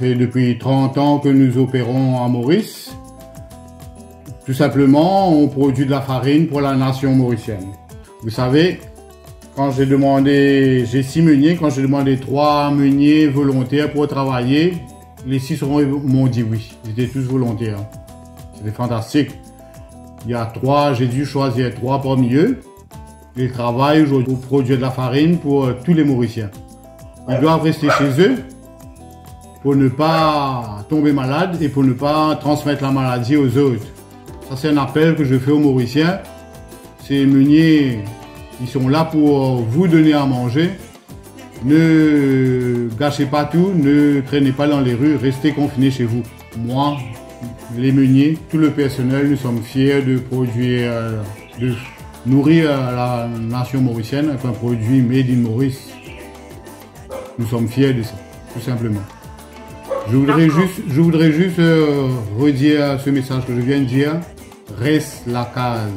fait depuis 30 ans que nous opérons à Maurice. Tout simplement, on produit de la farine pour la nation mauricienne. Vous savez, quand j'ai demandé, j'ai six meuniers, quand j'ai demandé trois meuniers volontaires pour travailler, les six m'ont dit oui. Ils étaient tous volontaires. C'était fantastique. Il y a trois, j'ai dû choisir trois parmi eux. Ils travaillent aujourd'hui pour produire de la farine pour euh, tous les Mauriciens. Ils doivent rester chez eux pour ne pas tomber malade et pour ne pas transmettre la maladie aux autres. Ça, c'est un appel que je fais aux Mauriciens. Ces meuniers, ils sont là pour vous donner à manger. Ne gâchez pas tout, ne traînez pas dans les rues, restez confinés chez vous. Moi, les meuniers, tout le personnel, nous sommes fiers de produire, de nourrir la nation mauricienne avec un produit made in Maurice. Nous sommes fiers de ça, tout simplement. Je voudrais juste, euh, redire ce message que je viens de dire. Reste la case.